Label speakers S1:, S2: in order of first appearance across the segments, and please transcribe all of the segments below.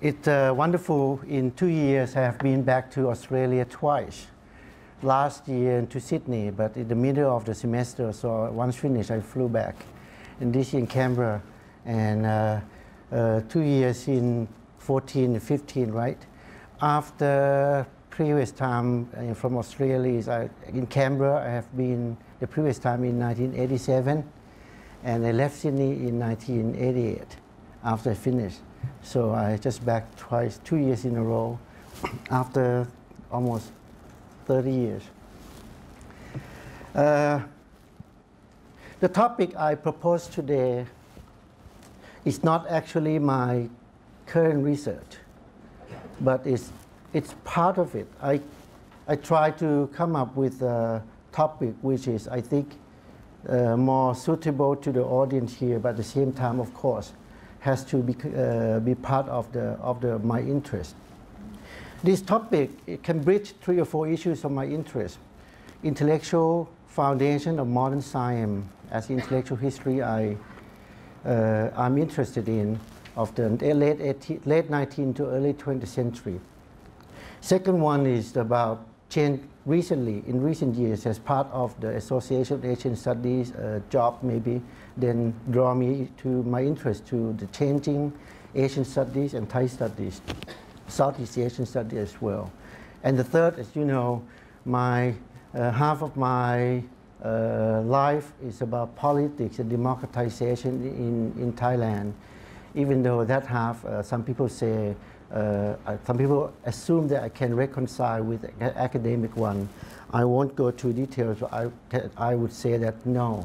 S1: It's uh, wonderful. In two years, I have been back to Australia twice. Last year to Sydney, but in the middle of the semester, so once finished, I flew back. And this year in Canberra, and uh, uh, two years in 14 15, right? After previous time uh, from Australia is I, in Canberra, I have been the previous time in 1987, and I left Sydney in 1988 after I finished. So I just back twice, two years in a row, after almost 30 years. Uh, the topic I propose today is not actually my current research, but it's, it's part of it. I, I try to come up with a topic which is, I think, uh, more suitable to the audience here, but at the same time, of course, has to be, uh, be part of, the, of the, my interest. This topic can bridge three or four issues of my interest. Intellectual foundation of modern science as intellectual history I, uh, I'm interested in of the late, 18, late 19th to early 20th century. Second one is about change recently, in recent years, as part of the Association of Asian Studies uh, job maybe, then draw me to my interest to the changing Asian studies and Thai studies, Southeast Asian studies as well. And the third, as you know, my uh, half of my uh, life is about politics and democratization in, in Thailand. Even though that half, uh, some people say, uh, some people assume that I can reconcile with academic one. I won't go to details, but I, I would say that no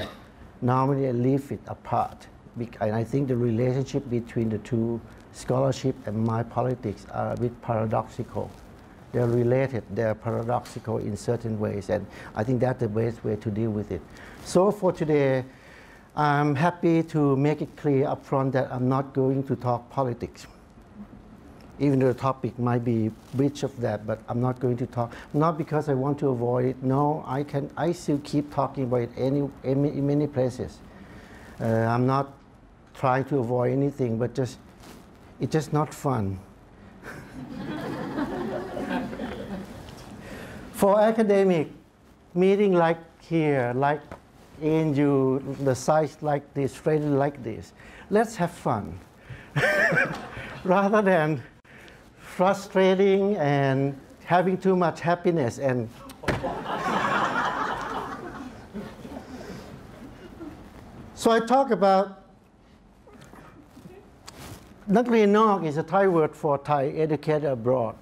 S1: normally I leave it apart. And I think the relationship between the two, scholarship and my politics, are a bit paradoxical. They're related, they're paradoxical in certain ways, and I think that's the best way to deal with it. So for today, I'm happy to make it clear upfront that I'm not going to talk politics even though the topic might be breach of that, but I'm not going to talk, not because I want to avoid it. No, I can, I still keep talking about it any, in many places. Uh, I'm not trying to avoid anything, but just, it's just not fun. For academic meeting like here, like ANU, the size like this, friendly like this, let's have fun. Rather than frustrating and having too much happiness and so I talk about Naklianog is a Thai word for Thai educator abroad.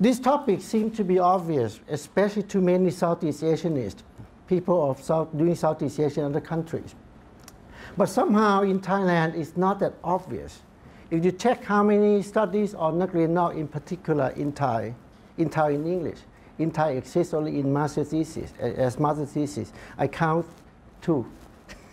S1: These topics seem to be obvious, especially to many Southeast Asianists, people of South, doing Southeast Asian other countries. But somehow in Thailand, it's not that obvious. If you check how many studies on Nak in particular in Thai, in Thai in English, in Thai exists only in master thesis, as master thesis, I count two.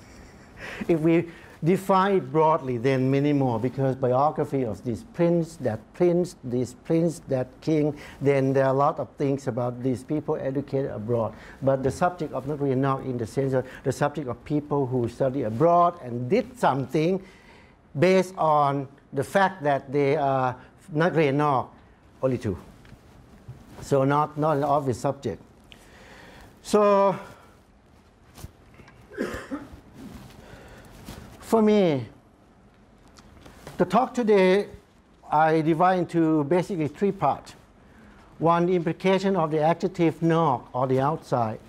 S1: if we define it broadly, then many more, because biography of this prince, that prince, this prince, that king, then there are a lot of things about these people educated abroad. But the subject of Nak in the sense of the subject of people who study abroad and did something based on the fact that they are not really nor only two. So not, not an obvious subject. So for me, the talk today I divide into basically three parts. One, implication of the adjective knock or the outside,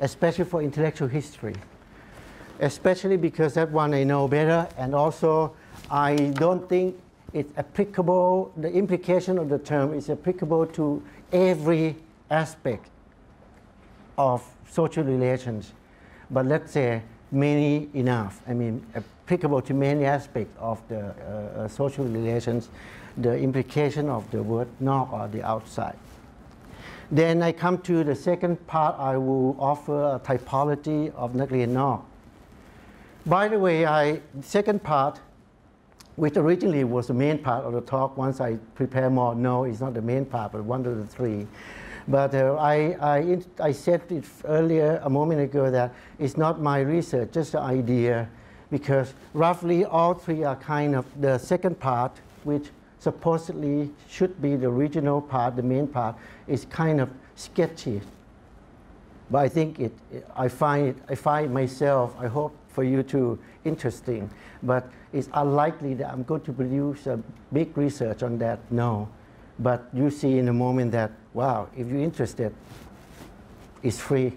S1: especially for intellectual history, especially because that one I know better, and also I don't think it's applicable, the implication of the term is applicable to every aspect of social relations. But let's say many enough, I mean, applicable to many aspects of the uh, uh social relations, the implication of the word "not" or the outside. Then I come to the second part, I will offer a typology of nuclear Nor. By the way, I, second part, which originally was the main part of the talk. Once I prepare more, no, it's not the main part, but one of the three. But uh, I, I, I said it earlier, a moment ago, that it's not my research, just the idea, because roughly all three are kind of the second part, which supposedly should be the original part, the main part, is kind of sketchy. But I think it, I find it, I find myself, I hope for you too, interesting. But it's unlikely that I'm going to produce a big research on that, no. But you see in a moment that, wow, if you're interested, it's free.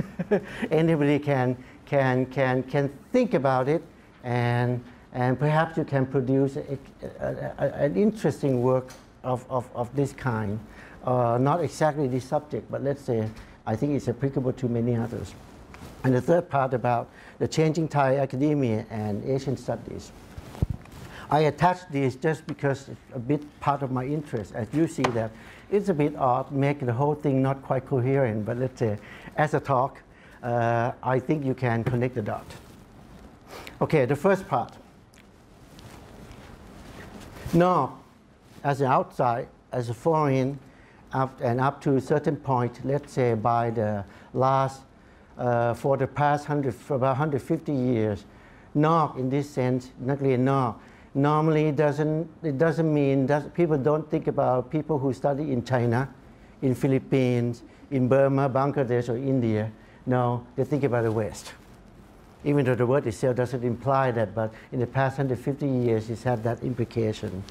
S1: Anybody can, can, can, can think about it and, and perhaps you can produce a, a, a, an interesting work of, of, of this kind. Uh, not exactly this subject, but let's say I think it's applicable to many others. And the third part about the changing Thai academia and Asian studies. I attached this just because it's a bit part of my interest. As you see that it's a bit odd, make the whole thing not quite coherent, but let's say as a talk, uh, I think you can connect the dot. Okay, the first part. Now, as an outside, as a foreign, up and up to a certain point, let's say by the last, uh, for the past 100, for about 150 years. Knock, in this sense, nuclear knock, normally doesn't, it doesn't mean, that people don't think about people who study in China, in Philippines, in Burma, Bangladesh, or India. No, they think about the West. Even though the word itself doesn't imply that, but in the past 150 years, it's had that implication.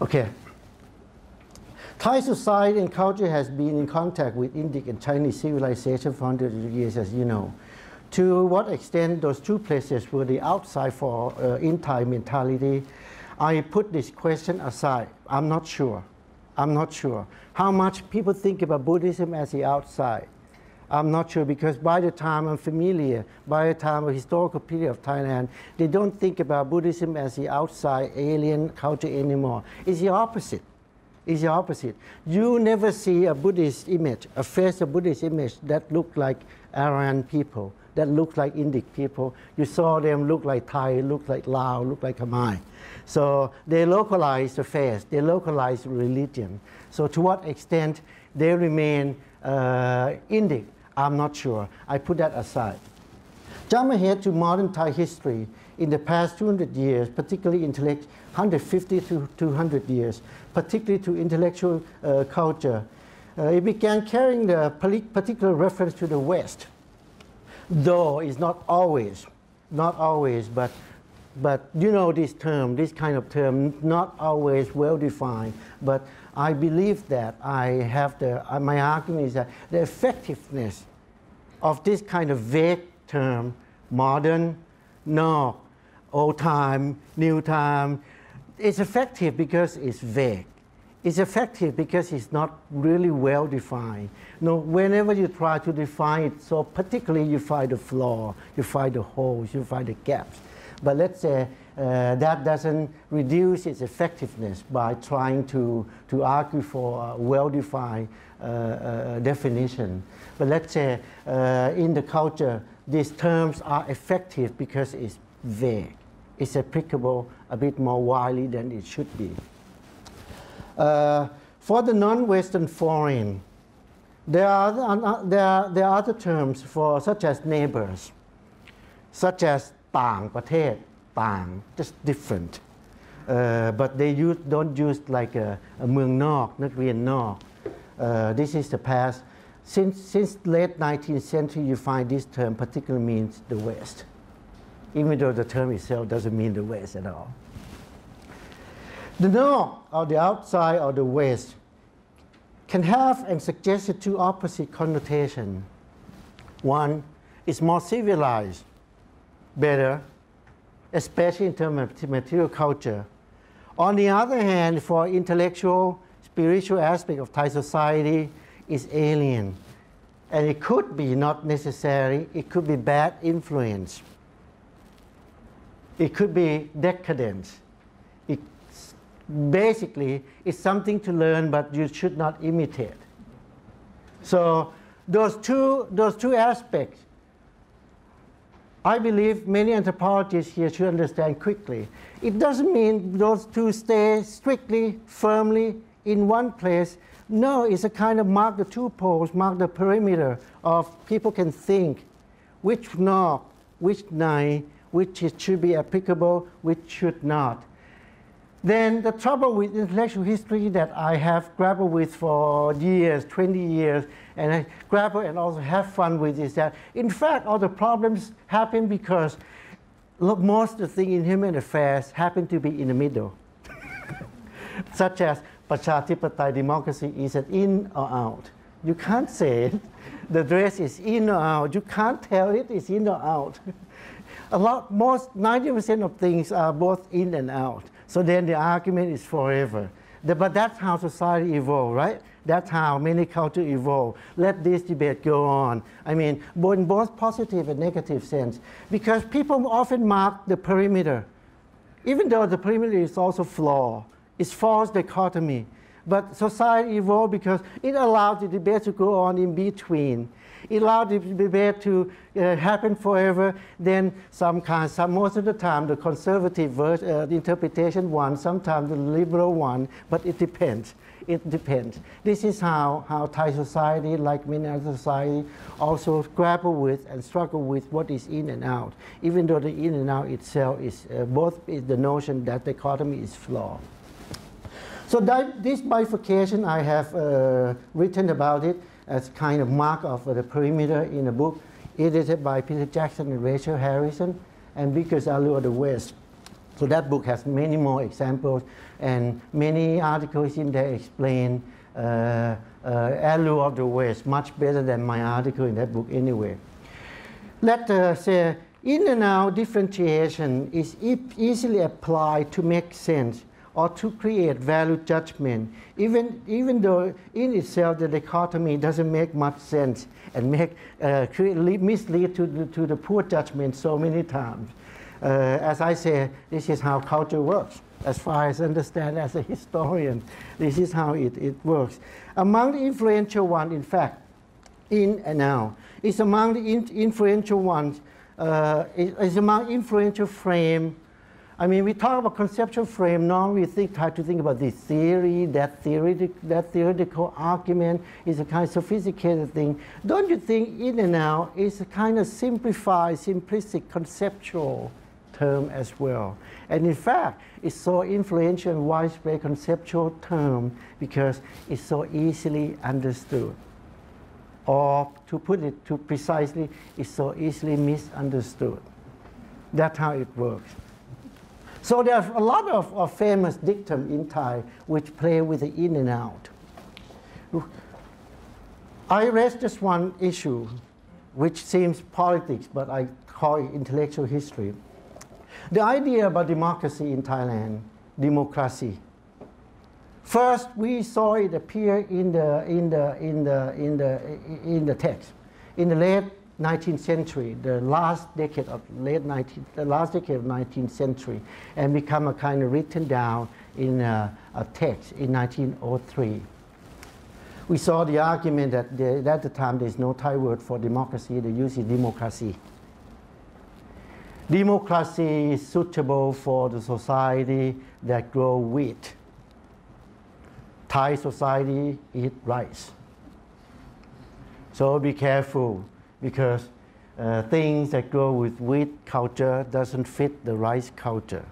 S1: Okay. Thai society and culture has been in contact with Indic and Chinese civilization for hundreds of years, as you know. To what extent those two places were the outside for uh, in Thai mentality, I put this question aside. I'm not sure. I'm not sure. How much people think about Buddhism as the outside? I'm not sure because by the time I'm familiar, by the time of historical period of Thailand, they don't think about Buddhism as the outside alien culture anymore. It's the opposite. It's the opposite. You never see a Buddhist image, a face of Buddhist image that look like Aryan people, that look like Indic people. You saw them look like Thai, look like Lao, look like Khmer. So they localize the face, they localize religion. So to what extent they remain uh, Indic, I'm not sure. I put that aside. Jump ahead to modern Thai history. In the past 200 years, particularly intellect, 150 to 200 years, particularly to intellectual uh, culture, uh, it began carrying the particular reference to the West. Though it's not always, not always, but but you know this term, this kind of term, not always well defined, but I believe that I have the, my argument is that the effectiveness of this kind of vague term, modern, no, old time, new time, is effective because it's vague. It's effective because it's not really well defined. No, whenever you try to define it, so particularly you find the flaw, you find the holes, you find the gaps. But let's say uh, that doesn't reduce its effectiveness by trying to, to argue for a well-defined uh, uh, definition. But let's say uh, in the culture, these terms are effective because it's vague. It's applicable a bit more wily than it should be. Uh, for the non-Western foreign, there are, uh, there, are, there are other terms for such as neighbors, such as tang, patet, tang, just different. Uh, but they use, don't use like a, mung Nok, not Nok. Uh, this is the past. Since, since late 19th century, you find this term particularly means the West even though the term itself doesn't mean the West at all the north or the outside or the West can have and suggest two opposite connotation one is more civilized better, especially in terms of material culture. On the other hand, for intellectual, spiritual aspect of Thai society is alien. And it could be not necessary, it could be bad influence. It could be decadent. It basically it's something to learn, but you should not imitate. So those two, those two aspects I believe many anthropologists here should understand quickly. It doesn't mean those two stay strictly, firmly in one place. No, it's a kind of mark the two poles, mark the perimeter of people can think which knob, which nine, which it should be applicable, which should not. Then the trouble with intellectual history that I have grappled with for years, 20 years, and I grapple and also have fun with is that, in fact, all the problems happen because most of the things in human affairs happen to be in the middle. Such as Prachatipatai democracy is it in or out. You can't say it. The dress is in or out. You can't tell it is in or out. A lot, most, 90% of things are both in and out. So then the argument is forever. The, but that's how society evolved, right? That's how many cultures evolve. Let this debate go on. I mean, in both positive and negative sense. Because people often mark the perimeter. Even though the perimeter is also flawed, it's false dichotomy. But society evolved because it allowed the debate to go on in between. It allowed the debate to uh, happen forever. Then some kind, some, most of the time, the conservative uh, interpretation won, sometimes the liberal one, but it depends. It depends. This is how, how Thai society, like many other society, also grapple with and struggle with what is in and out, even though the in and out itself is uh, both is the notion that dichotomy is flawed. So that, this bifurcation, I have uh, written about it as kind of mark of the perimeter in a book edited by Peter Jackson and Rachel Harrison and Vickers Allure of the West. So that book has many more examples and many articles in there explain uh, uh, Allure of the West much better than my article in that book anyway. Let's uh, say in and out differentiation is e easily applied to make sense or to create value judgment, even, even though in itself the dichotomy doesn't make much sense and make, uh, mislead to the, to the poor judgment so many times. Uh, as I say, this is how culture works. As far as I understand as a historian, this is how it, it works. Among the influential ones, in fact, in and now, is among the in, influential ones, uh, is among influential frame I mean, we talk about conceptual frame. Now we think, try to think about this theory, that theoretic, that theoretical argument is a kind of sophisticated thing. Don't you think in and out is a kind of simplified, simplistic, conceptual term as well? And in fact, it's so influential and widespread conceptual term because it's so easily understood. Or to put it too precisely, it's so easily misunderstood. That's how it works. So there are a lot of, of famous dictum in Thai which play with the in and out. I raised just one issue, which seems politics, but I call it intellectual history. The idea about democracy in Thailand, democracy. First, we saw it appear in the, in the, in the, in the, in the text. In the late 19th century, the last decade of late 19th, the last decade of 19th century, and become a kind of written down in a, a text in 1903. We saw the argument that at the time there's no Thai word for democracy, they use it democracy. Democracy is suitable for the society that grow wheat. Thai society eat rice. So be careful because uh, things that grow with wheat culture doesn't fit the rice culture.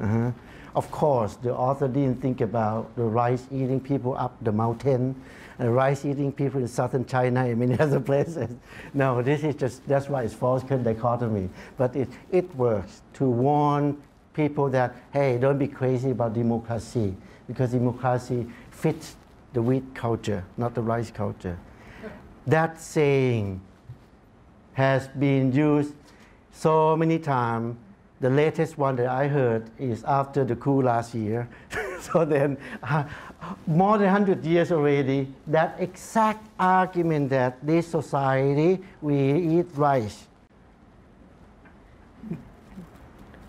S1: Uh-huh. Of course, the author didn't think about the rice eating people up the mountain, and rice eating people in southern China and many other places. No, this is just, that's why it's false dichotomy. But it, it works to warn people that, hey, don't be crazy about democracy, because democracy fits the wheat culture, not the rice culture. That saying has been used so many times. The latest one that I heard is after the coup last year. so then, uh, more than 100 years already, that exact argument that this society, we eat rice.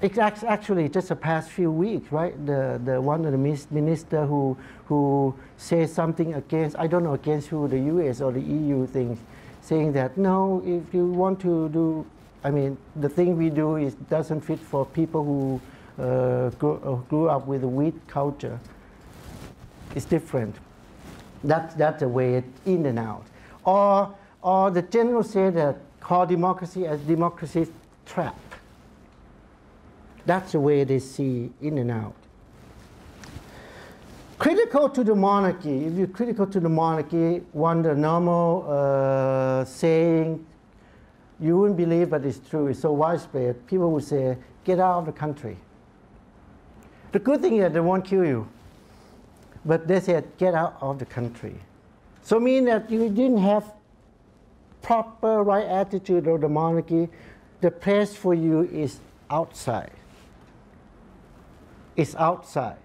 S1: It's actually just the past few weeks, right? The, the one of the minister who, who says something against, I don't know against who, the US or the EU things, saying that no, if you want to do, I mean, the thing we do is doesn't fit for people who uh, grew, uh, grew, up with a wheat culture. It's different. That, that's the way it in and out. Or, or the general say that call democracy as democracy trap. That's the way they see in and out. Critical to the monarchy, if you're critical to the monarchy, one the normal uh, saying, you wouldn't believe, but it's true, it's so widespread, people would say, get out of the country. The good thing is they won't kill you, but they said, get out of the country. So mean that you didn't have proper right attitude of the monarchy, the place for you is outside. It's outside.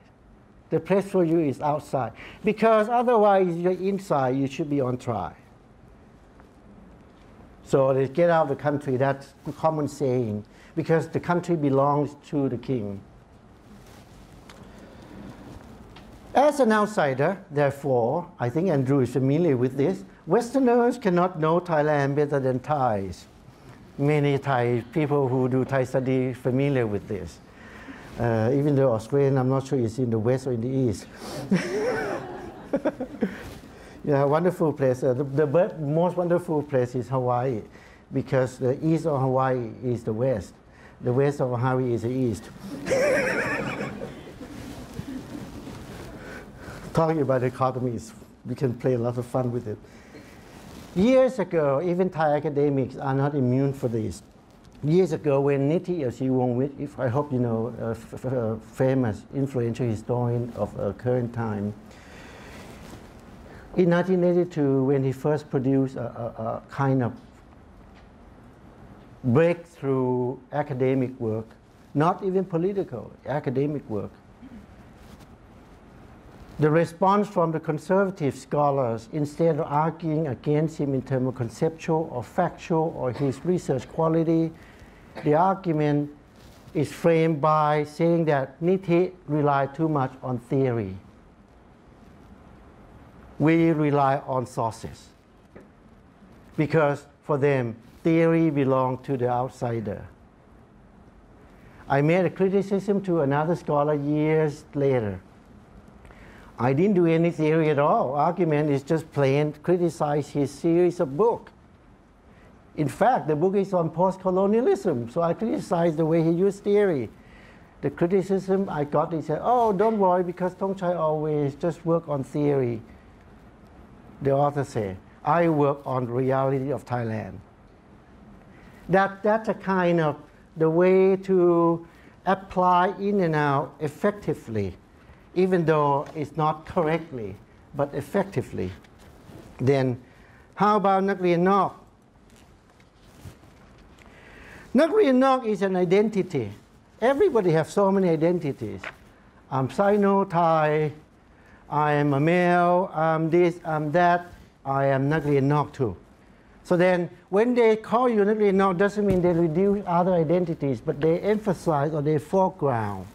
S1: The place for you is outside. Because otherwise, you're inside, you should be on trial. So they get out of the country, that's a common saying, because the country belongs to the king. As an outsider, therefore, I think Andrew is familiar with this, Westerners cannot know Thailand better than Thais. Many Thai people who do Thai study familiar with this. Uh, even though Australian, I'm not sure it's in the west or in the east. yeah, wonderful place. Uh, the, the most wonderful place is Hawaii because the east of Hawaii is the west. The west of Hawaii is the east. Talking about dichotomies, we can play a lot of fun with it. Years ago, even Thai academics are not immune for this years ago when Nithi Eoseewong, if I hope you know, a famous influential historian of a current time, in 1982, when he first produced a, a, a kind of breakthrough academic work, not even political, academic work, the response from the conservative scholars, instead of arguing against him in terms of conceptual or factual or his research quality, the argument is framed by saying that Nithi relied too much on theory. We rely on sources. Because for them, theory belongs to the outsider. I made a criticism to another scholar years later. I didn't do any theory at all. Argument is just plain criticize his series of books. In fact, the book is on post-colonialism, so I criticize the way he used theory. The criticism I got is, oh, don't worry, because Thongchai always just work on theory. The author said, I work on reality of Thailand. That, that's a kind of the way to apply in and out effectively, even though it's not correctly, but effectively. Then how about นักเรียนนอก Nagrianok is an identity. Everybody has so many identities. I'm Sino-Thai, I am a male, I'm this, I'm that, I am Nagrianok too. So then when they call you Nagrianok doesn't mean they reduce other identities, but they emphasize or they foreground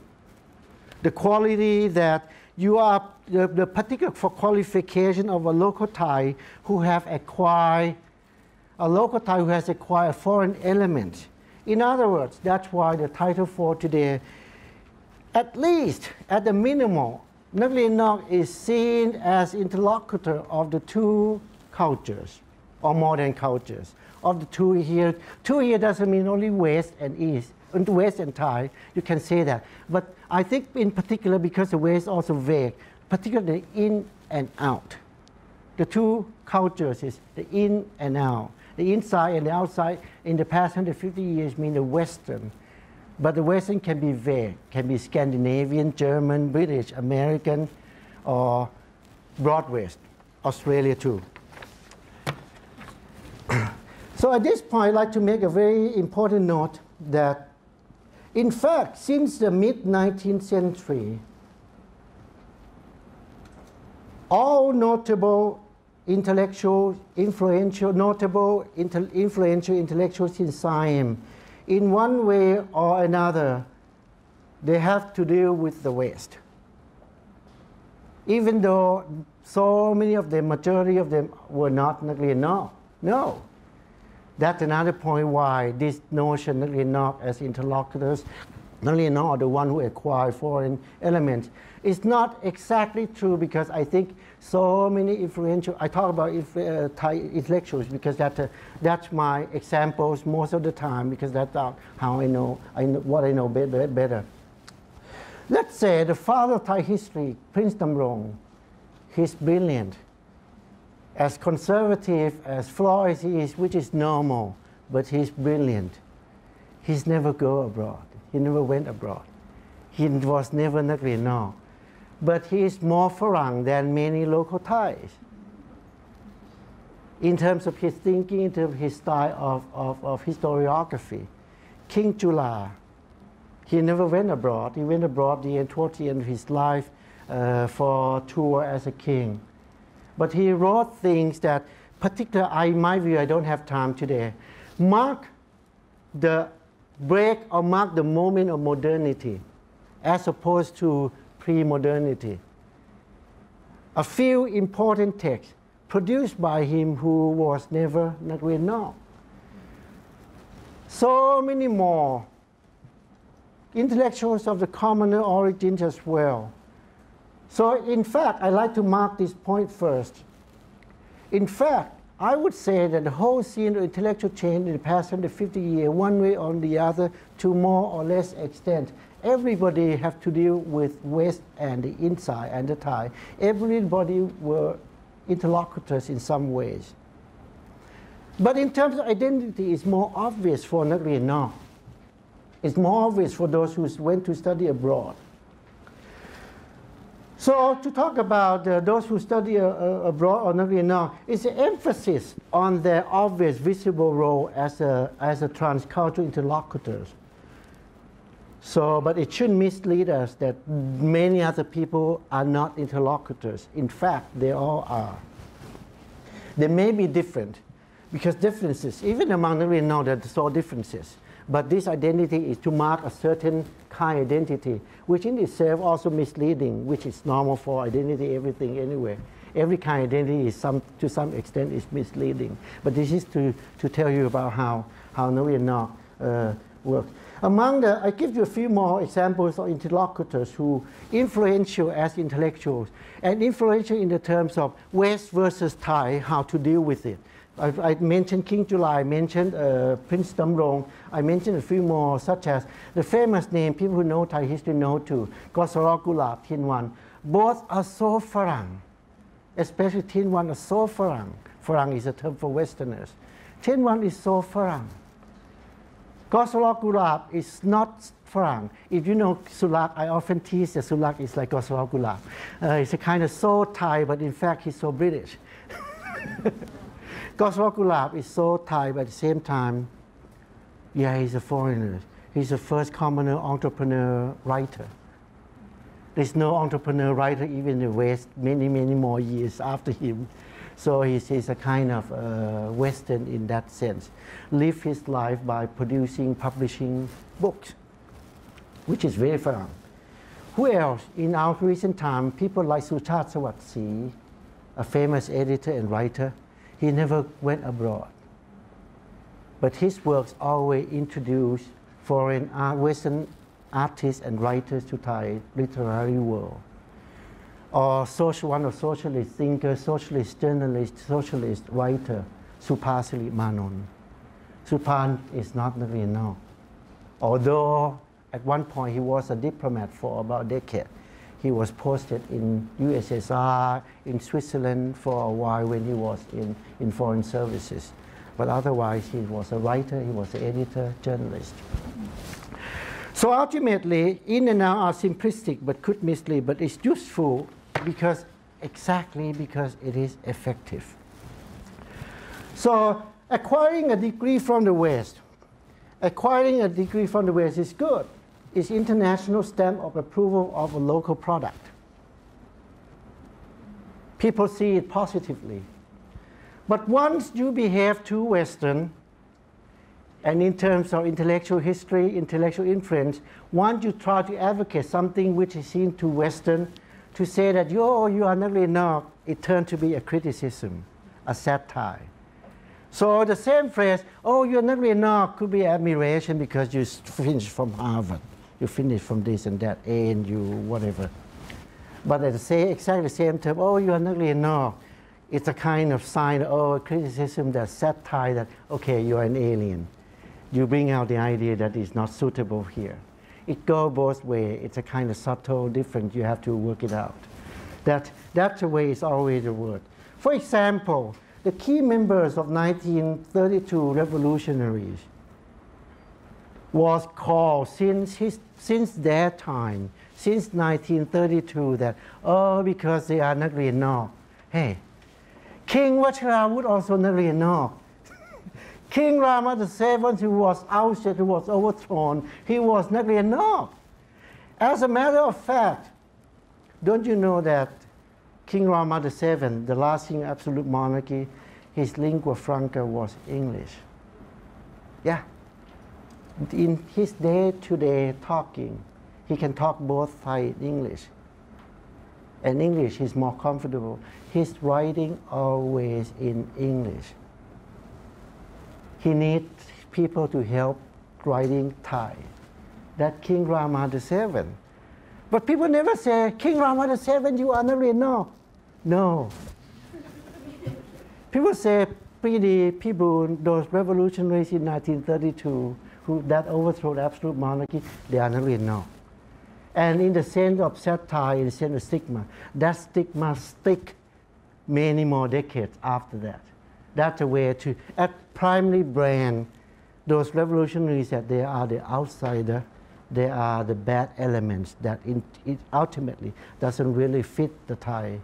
S1: the quality that you are the, the particular qualification of a local Thai who have acquired a local Thai who has acquired a foreign element in other words, that's why the title for today, at least at the minimum, Nak is seen as interlocutor of the two cultures, or modern cultures. Of the two here, two here doesn't mean only West and East, and West and Thai, you can say that. But I think in particular, because the West also vague, particularly in and out. The two cultures is the in and out. The inside and the outside in the past 150 years mean the Western. But the Western can be vague, can be Scandinavian, German, British, American, or broad West, Australia too. so at this point, I'd like to make a very important note that, in fact, since the mid-19th century, all notable intellectual, influential, notable, inter, influential intellectuals in science, in one way or another, they have to deal with the West. Even though so many of them, majority of them were not Naklian No. No. That's another point why this notion Naklian as interlocutors not the one who acquired foreign elements. It's not exactly true because I think so many influential, I talk about if, uh, Thai intellectuals because that, uh, that's my examples most of the time because that's how I know, I know what I know better, better. Let's say the father of Thai history, Prince Damrong, he's brilliant. As conservative, as flawed as he is, which is normal, but he's brilliant. He's never go abroad. He never went abroad. He was never Nagri no. But he is more foreign than many local Thais. In terms of his thinking, in terms of his style of, of, of historiography, King Chula, he never went abroad. He went abroad the end, towards the end of his life uh, for tour as a king. But he wrote things that, particular, in my view, I don't have time today, mark the break or mark the moment of modernity as opposed to pre-modernity. A few important texts produced by him who was never not known. So many more intellectuals of the commoner origins as well. So in fact, I like to mark this point first. In fact, I would say that the whole scene of intellectual change in the past 150 years, one way or the other, to more or less extent, everybody have to deal with West and the inside and the Thai. Everybody were interlocutors in some ways. But in terms of identity, it's more obvious for Nakriyan now. It's more obvious for those who went to study abroad. So to talk about uh, those who study uh, uh abroad or not know, it's an emphasis on their obvious visible role as a, as a transcultural interlocutors. So, but it shouldn't mislead us that many other people are not interlocutors. In fact, they all are. They may be different, because differences, even among the know that there's all differences. But this identity is to mark a certain kind of identity, which in itself also misleading, which is normal for identity, everything anyway. Every kind of identity is some, to some extent is misleading. But this is to, to tell you about how, how Nguyen uh, works. Among the, I give you a few more examples of interlocutors who influential as intellectuals and influential in the terms of West versus Thai, how to deal with it. I, I mentioned King July, I mentioned uh, Prince Damrong, I mentioned a few more, such as the famous name people who know Thai history know too, Gosarok Gulab, Tin Wan. Both are so Farang, especially Tin Wan is so Farang. Farang is a term for Westerners. Tin Wan is so Farang. Gosarok Gulab is not Farang. If you know Sulak, I often tease that Sulak is like Gosarok Gulab. Uh, it's a kind of so Thai, but in fact he's so British. Gosarok Gulab is so Thai, but at the same time, yeah, he's a foreigner. He's the first commoner entrepreneur writer. There's no entrepreneur writer even in the West many, many more years after him. So he's, he's a kind of uh, Western in that sense. Live his life by producing, publishing books, which is very fun. Who else? In our recent time, people like Suchat Sawatsi, a famous editor and writer, he never went abroad. But his works always introduced foreign art, Western artists and writers to Thai literary world. Or social, one of socialist thinker, socialist journalist, socialist writer, Supa Sirimanon. Supan is not now. Although at one point he was a diplomat for about a decade. He was posted in USSR, in Switzerland for a while when he was in, in foreign services. But otherwise, he was a writer, he was an editor, journalist. So ultimately, in and out are simplistic but could mislead, but it's useful because exactly because it is effective. So acquiring a degree from the West, acquiring a degree from the West is good is international stamp of approval of a local product. People see it positively. But once you behave too Western, and in terms of intellectual history, intellectual influence, once you try to advocate something which is seen too Western, to say that you, oh, you are not really enough, it turned to be a criticism, a satire. So the same phrase, oh, you're not really enough, could be admiration because you finished from Harvard You finish from this and that, ANU, whatever. But at the same, exactly the same time, oh, you are not really no. It's a kind of sign, oh, criticism that satire that, okay, you are an alien. You bring out the idea that is not suitable here. It goes both ways. It's a kind of subtle difference. You have to work it out. That, that's the way it's always the word. For example, the key members of 1932 revolutionaries was called since, his, since their time, since 1932, that, oh, because they are not really no. Hey, King Vajiravudh also not really no. King Rama VII, who was ousted, who was overthrown, he was not really no. As a matter of fact, don't you know that King Rama VII, the last king absolute monarchy, his lingua franca was English. Yeah. In his day-to-day talking, he can talk both Thai and English. And English he's more comfortable. He's writing always in English. He needs people to help writing Thai. That King Rama VII but people never say, King Rama VII, you are not no. No. people say, pretty people, those revolutionaries in 1932 who that overthrew the absolute monarchy, they are not really no. And in the sense of satire, in the sense of stigma, that stigma stick many more decades after that. That's a way to at primarily brand those revolutionaries that they are the outsider they are the bad elements that in, it ultimately doesn't really fit the Thai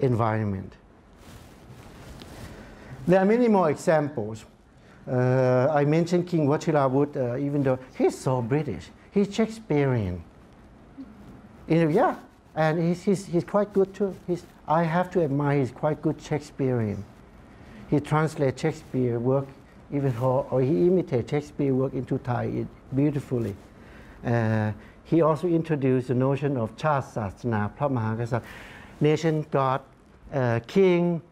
S1: environment. There are many more examples. Uh, I mentioned King Vajiravudh, uh, even though he's so British, he's Shakespearean. You know, yeah, and he's, he's, he's quite good too. He's, I have to admire he's quite good Shakespearean. He translates Shakespeare work, even or, or he imitates Shakespeare work into Thai beautifully. Uh, he also introduced the notion of Chas nation, God, uh, king,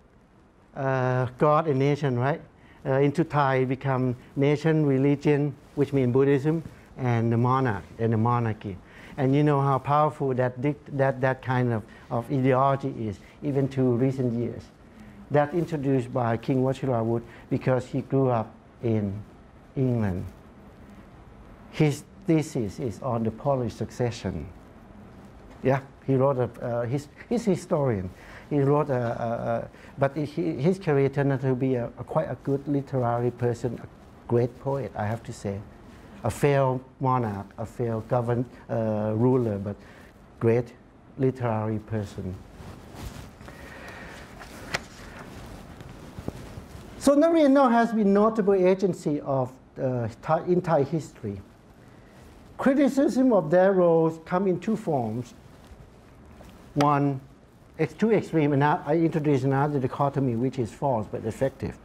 S1: uh, God and nation, right? Into Thai become nation religion which means Buddhism and the monarch and the monarchy and you know how powerful that that that kind of, of ideology is even to recent years that introduced by King Vajiravudh because he grew up in England his thesis is on the Polish succession. Yeah, he wrote a, uh, he's, he's a historian. He wrote a, a but he, his career turned out to be a, a, quite a good literary person, a great poet, I have to say. A failed monarch, a failed govern, uh, ruler, but great literary person. So Narayana has been notable agency of uh, in Thai history. Criticism of their roles come in two forms. One, it's too extreme, and I introduce another dichotomy which is false but effective.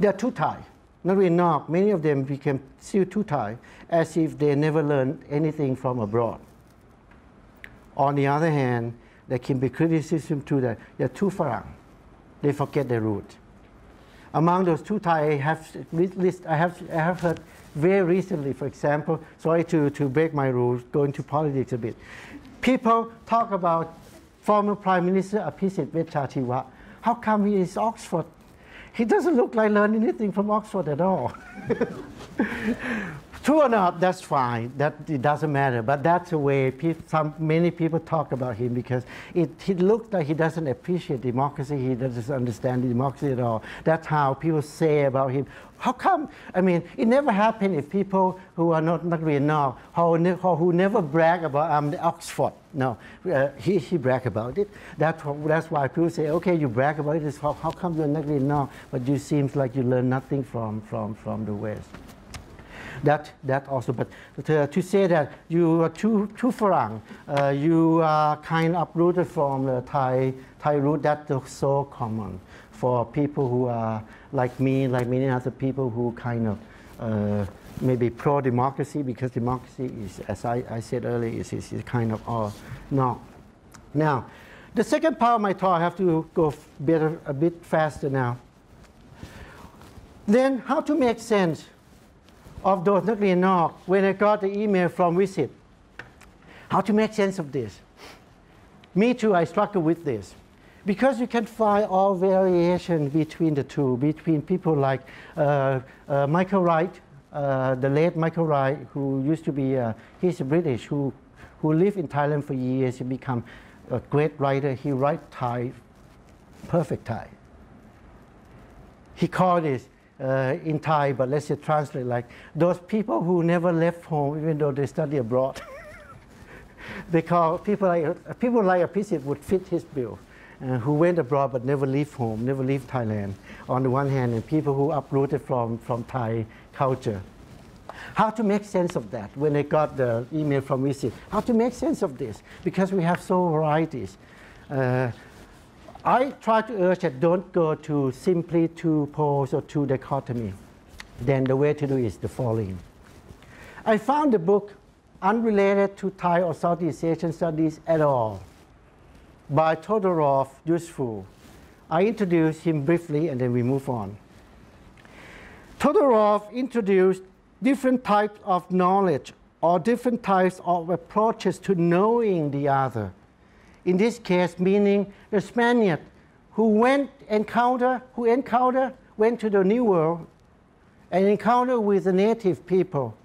S1: They are too Thai. Not really not. Many of them became still too Thai, as if they never learned anything from abroad. On the other hand, there can be criticism to that they're too Farang. They forget their root. Among those two Thai, I have, list, I have, I have heard very recently, for example, sorry to, to break my rules, go into politics a bit. People talk about former Prime Minister Abhisit Vejjajiva. How come he is Oxford? He doesn't look like learning anything from Oxford at all. True or not, that's fine. That it doesn't matter. But that's the way some many people talk about him because it, it looks like he doesn't appreciate democracy. He doesn't understand democracy at all. That's how people say about him. How come? I mean, it never happened if people who are not really now, who, who never brag about I'm um, the Oxford. No, uh, he, he brag about it. That's, that's why people say, okay, you brag about it. How, how come you're really now, but you seems like you learn nothing from, from, from the West that, that also. But to, to say that you are too, too Farang, uh, you are kind of uprooted from the Thai, Thai root, that's so common for people who are like me, like many other people who kind of uh, maybe pro-democracy because democracy is, as I, I said earlier, is, is, is kind of all no. Now, the second part of my talk, I have to go better, a bit faster now. Then, how to make sense of those นักเรียนนอก when I got the email from visit how to make sense of this me too I struggle with this because you can find all variation between the two between people like uh, uh, Michael Wright uh, the late Michael Wright who used to be uh, he's British who who lived in Thailand for years he become a great writer he write Thai perfect Thai he called it uh, in Thai, but let's just translate like those people who never left home even though they study abroad. they call people like people like Abhisit would fit his bill, uh, who went abroad but never leave home, never leave Thailand. On the one hand, and people who uprooted from from Thai culture. How to make sense of that when they got the email from visit? How to make sense of this? Because we have so varieties. Uh, I try to urge that don't go to simply two poles or two dichotomy. Then the way to do is the following. I found the book unrelated to Thai or Southeast Asian studies at all by Todorov useful. I introduce him briefly and then we move on. Todorov introduced different types of knowledge or different types of approaches to knowing the other in this case meaning the Spaniard who went encounter, who encounter, went to the New World and encounter with the native people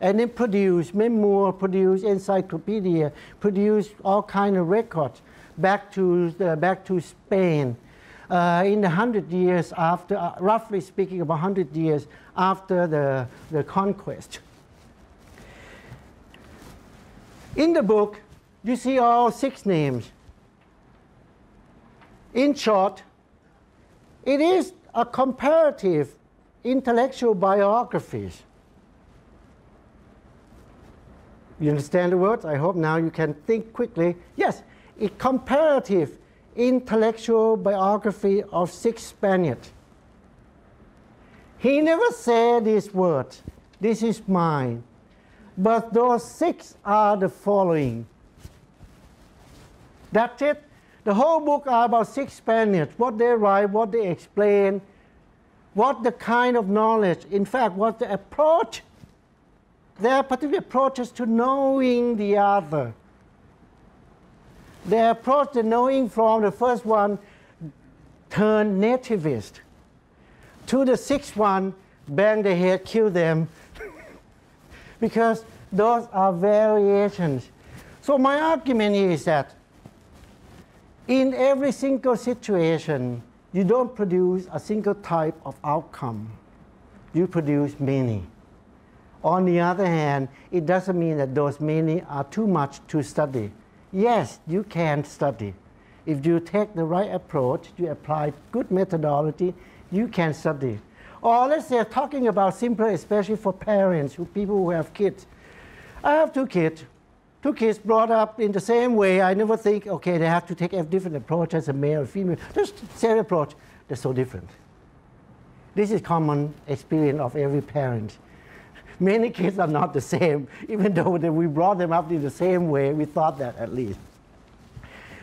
S1: and then produce memoir, produce encyclopedia, produce all kind of records back to, the, back to Spain uh, in the hundred years after, uh, roughly speaking, about hundred years after the, the conquest. In the book, you see all six names. In short, it is a comparative intellectual biographies. You understand the words? I hope now you can think quickly. Yes, a comparative intellectual biography of six Spaniards. He never said these words, this is mine. But those six are the following that's it. The whole book are about six Spaniards, what they write, what they explain, what the kind of knowledge, in fact, what the approach, their particular approaches to knowing the other. They approach the knowing from the first one turned nativist. To the sixth one, bang the head, kill them. because those are variations. So my argument is that in every single situation, you don't produce a single type of outcome. You produce many. On the other hand, it doesn't mean that those many are too much to study. Yes, you can study. If you take the right approach, you apply good methodology, you can study. Or let's say talking about simpler, especially for parents, who people who have kids. I have two kids two kids brought up in the same way. I never think, okay, they have to take a different approach as a male or female. Just same approach. They're so different. This is common experience of every parent. Many kids are not the same, even though we brought them up in the same way. We thought that at least.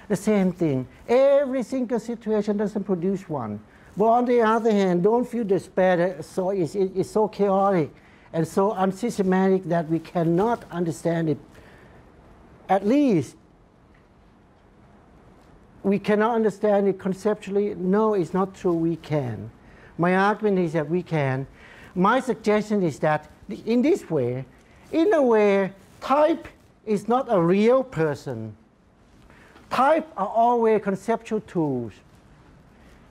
S1: The same thing. Every single situation doesn't produce one. But on the other hand, don't feel despair. So it's, it's so chaotic and so unsystematic that we cannot understand it at least we cannot understand it conceptually. No, it's not true, we can. My argument is that we can. My suggestion is that in this way, in a way, type is not a real person. Type are always conceptual tools.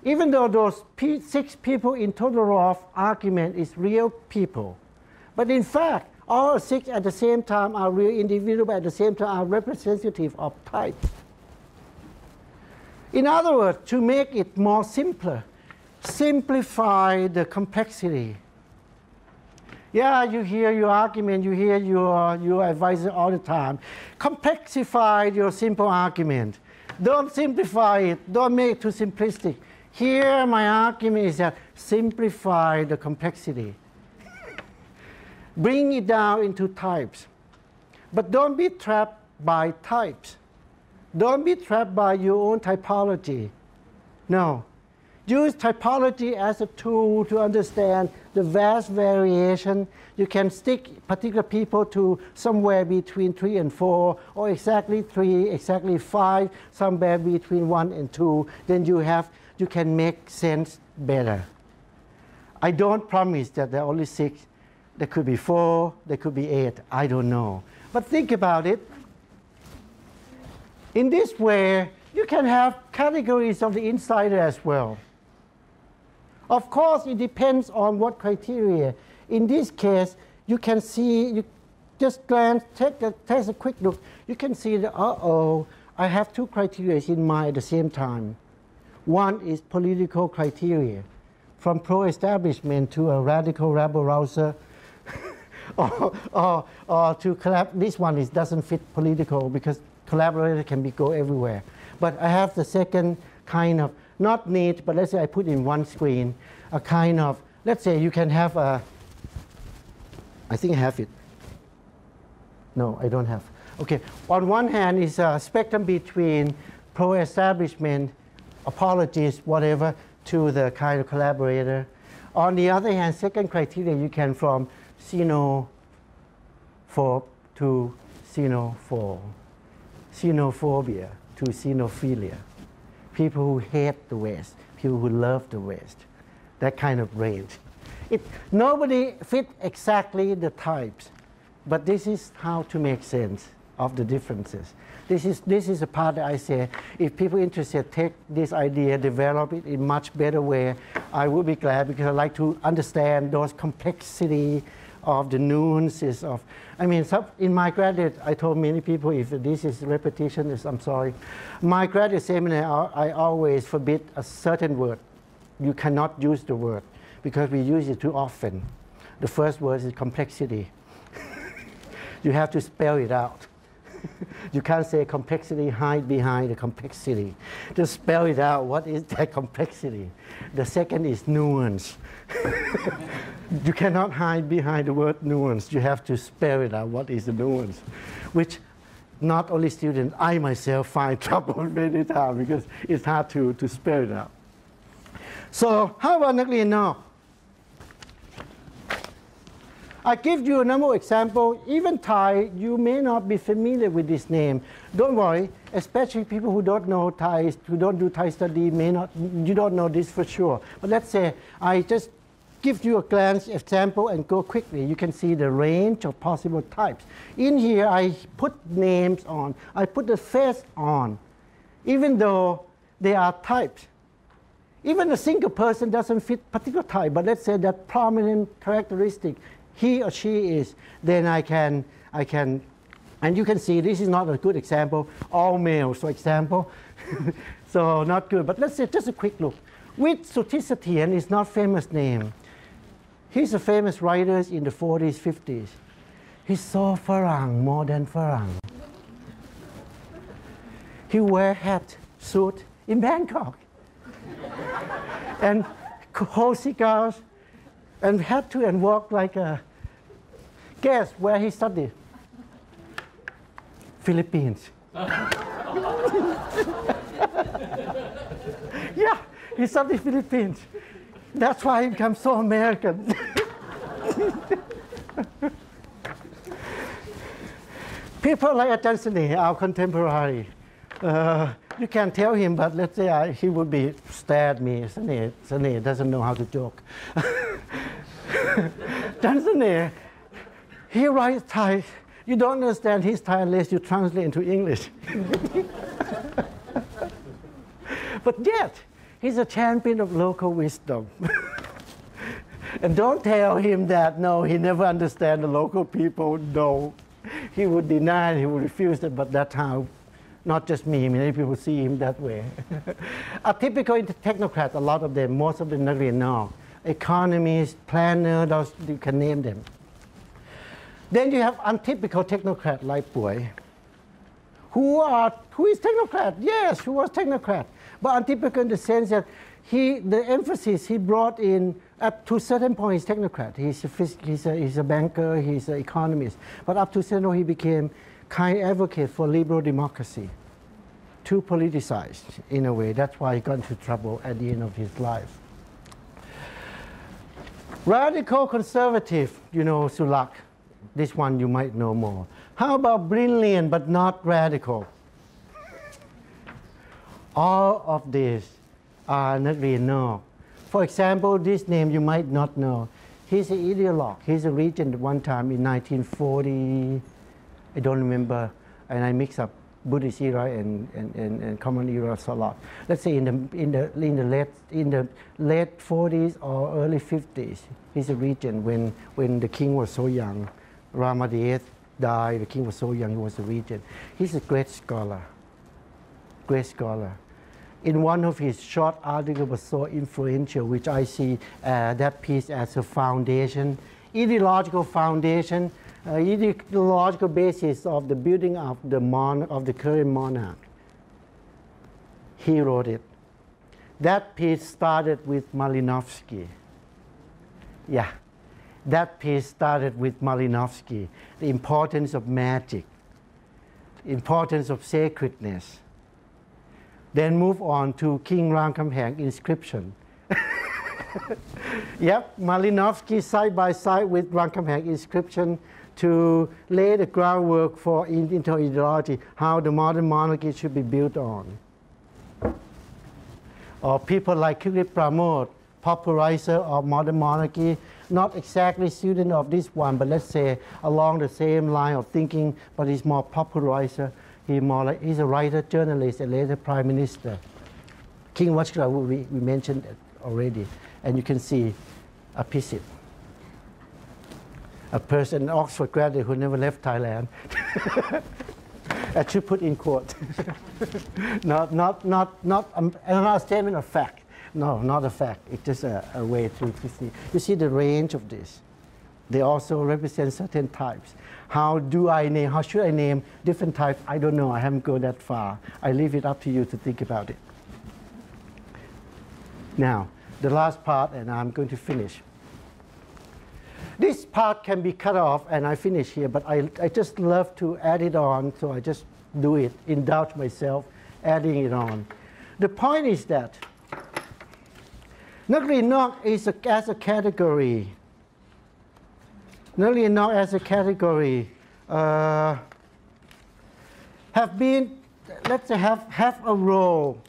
S1: Even though those six people in Todorov argument is real people. But in fact, all six at the same time are real individuals, but at the same time are representative of types. In other words, to make it more simpler, simplify the complexity. Yeah, you hear your argument, you hear your, your advisor all the time. Complexify your simple argument. Don't simplify it, don't make it too simplistic. Here, my argument is that simplify the complexity bring it down into types. But don't be trapped by types. Don't be trapped by your own typology. No. Use typology as a tool to understand the vast variation. You can stick particular people to somewhere between three and four, or exactly three, exactly five, somewhere between one and two. Then you have, you can make sense better. I don't promise that there are only six. There could be four, there could be eight. I don't know. But think about it. In this way, you can have categories of the insider as well. Of course, it depends on what criteria. In this case, you can see, you just glance, take a, take a quick look. You can see that, uh-oh, I have two criteria in mind at the same time. One is political criteria, from pro-establishment to a radical rabble-rouser, or, or, or to collab. This one is, doesn't fit political because collaborator can be go everywhere. But I have the second kind of not neat, but let's say I put in one screen, a kind of, let's say you can have a, I think I have it. No, I don't have. Okay, on one hand is a spectrum between pro-establishment, apologies, whatever, to the kind of collaborator. On the other hand, second criteria, you can from xenophobe to xenophobe, xenophobia to xenophilia people who hate the West, people who love the West, that kind of range. It, nobody fit exactly the types, but this is how to make sense of the differences. This is, this is the part that I say, if people interested, take this idea, develop it in much better way, I would be glad because I like to understand those complexity of the nuances of, I mean, in my graduate, I told many people if this is repetition, is I'm sorry. My graduate seminar, I always forbid a certain word. You cannot use the word because we use it too often. The first word is complexity. you have to spell it out. you can't say complexity hide behind the complexity. Just spell it out. What is that complexity? The second is nuance you cannot hide behind the word nuance. You have to spell it out. What is the nuance? Which not only students, I myself find trouble many times because it's hard to, to spell it out. So how about นักเรียนนอก I give you a number of examples. Even Thai, you may not be familiar with this name. Don't worry, especially people who don't know Thai, who don't do Thai study, may not, you don't know this for sure. But let's say I just give you a glance example and go quickly. You can see the range of possible types. In here, I put names on. I put the face on, even though they are types. Even a single person doesn't fit particular type, but let's say that prominent characteristic he or she is, then I can, I can, and you can see this is not a good example, all males, for example. so not good, but let's say just a quick look. With Sutisatian is not famous name. He's a famous writer in the 40s, 50s. He saw Farang more than Farang. He wear hat, suit in Bangkok. and hold cigars and had to and walk like a Guess where he studied? Philippines. yeah, he studied Philippines. That's why he became so American. People like Ajahn our contemporary, uh, you can tell him, but let's say I, he would be stare at me. Sane, doesn't know how to joke. Ajahn he writes Thai. You don't understand his Thai unless you translate into English. but yet, he's a champion of local wisdom. and don't tell him that, no, he never understands the local people. No. He would deny, he would refuse it, but that's how, not just me, many people see him that way. a typical technocrat, a lot of them, most of them not really know. Economists, planners, those, you can name them. Then you have untypical technocrat like Puey, who are who is technocrat? Yes, who was technocrat, but untypical in the sense that he the emphasis he brought in up to a certain point he's technocrat. He's a, he's a, he's a banker, he's an economist, but up to a certain point he became kind advocate for liberal democracy, too politicized in a way. That's why he got into trouble at the end of his life. Radical conservative, you know, Sulak. This one you might know more. How about brilliant but not radical? All of these are not really know. For example, this name you might not know. He's an ideologue. He's a regent one time in 1940. I don't remember, and I mix up Buddhist era and, and, and, and common era a lot. Let's say in the, in the, in the, late, in the late 40s or early 50s, he's a regent when, when the king was so young. Rama VIII died, the king was so young, he was a regent. He's a great scholar, great scholar. In one of his short articles was so influential, which I see uh, that piece as a foundation, ideological foundation uh, ideological basis of the building of the, mon- of the current monarch. He wrote it. That piece started with Malinowski. Yeah, that piece started with Malinowski. The importance of magic, importance of sacredness. Then move on to King Ramkhamhaeng inscription. yep, Malinowski side by side with Ramkhamhaeng inscription to lay the groundwork for internal ideology, how the modern monarchy should be built on. Or people like Kukrit Pramoj, popularizer of modern monarchy, not exactly student of this one, but let's say along the same line of thinking, but he's more popularizer. He's a writer, journalist, and later prime minister. King Vajra, we, we mentioned already, and you can see a piece a person, an Oxford graduate who never left Thailand. Should put in quote. not, not, not, not, um, not a statement of fact. No, not a fact. It's just a, a way to, to see. You see the range of this. They also represent certain types. How do I name, how should I name different types? I don't know, I haven't gone that far. I leave it up to you to think about it. Now, the last part, and I'm going to finish. This part can be cut off, and I finish here, but I, I just love to add it on, so I just do it, indulge myself, adding it on. The point is that Nagrinok is a, as a category nearly now as a category, uh, have been, let's say, have, have a role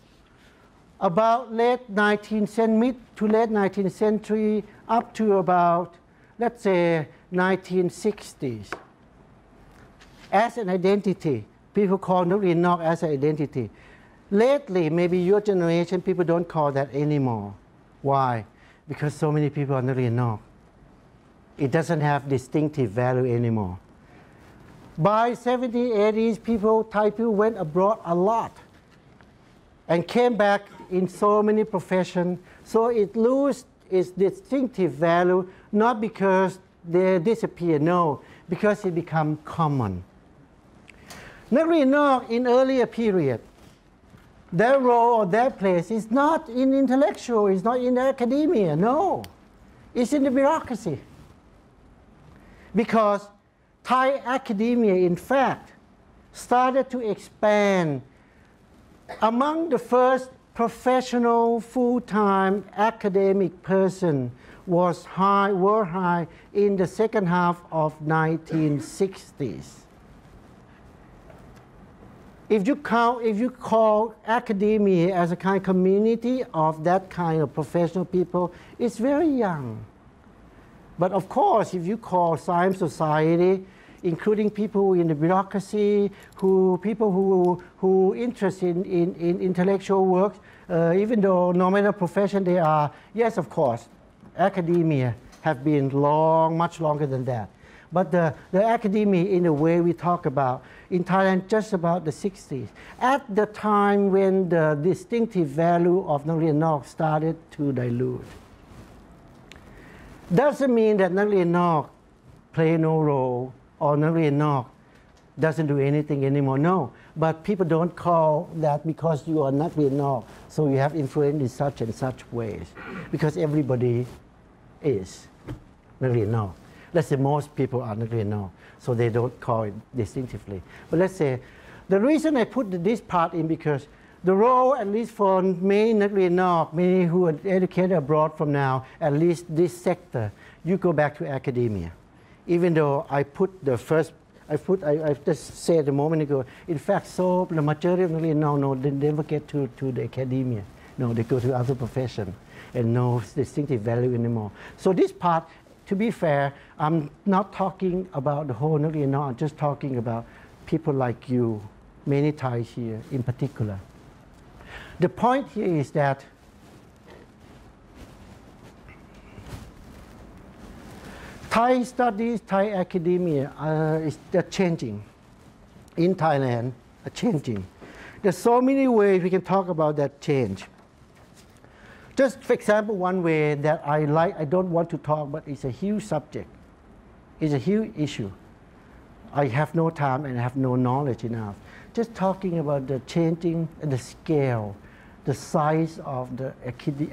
S1: about late 19th century, mid to late 19th century, up to about, let's say, 1960s. As an identity, people call Nakrian Nok as an identity. Lately, maybe your generation, people don't call that anymore. Why? Because so many people are Nakrian Nok. It doesn't have distinctive value anymore. By 1780s, people, Thai people went abroad a lot and came back in so many professions. So it lose its distinctive value, not because they disappear, no, because it become common. Not really Nok in earlier period, their role or their place is not in intellectual, it's not in academia, no. It's in the bureaucracy. Because Thai academia, in fact, started to expand among the first professional, full-time academic person was high, were high in the second half of 1960s. If you count, if you call academia as a kind of community of that kind of professional people, it's very young. But of course, if you call science society, including people in the bureaucracy, who people who who interested in, in, in intellectual work, uh, even though no matter profession they are, yes, of course, academia have been long, much longer than that. But the, the academia, in the way we talk about, in Thailand, just about the 60s, at the time when the distinctive value of Nakrian Nok started to dilute. Doesn't mean that Nakrian Nok play no role or Nakrian Nok doesn't do anything anymore. No, but people don't call that because you are not Vietnam, so you have influence in such and such ways. Because everybody is not Vietnam. Let's say most people are not Vietnam, so they don't call it distinctively. But let's say the reason I put this part in because the role, at least for many Nagrianok, many who are educated abroad from now, at least this sector, you go back to academia. Even though I put the first, I put, I, I just said a moment ago, in fact, so the majority of no, they never get to, to the academia. No, they go to other profession and no distinctive value anymore. So this part, to be fair, I'm not talking about the whole Nagrianok, I'm just talking about people like you, many Thais here in particular. The point here is that Thai studies, Thai academia uh, is changing in Thailand, are changing. There's so many ways we can talk about that change. Just for example, one way that I like, I don't want to talk, but it's a huge subject. It's a huge issue. I have no time and I have no knowledge enough. Just talking about the changing and the scale the size of the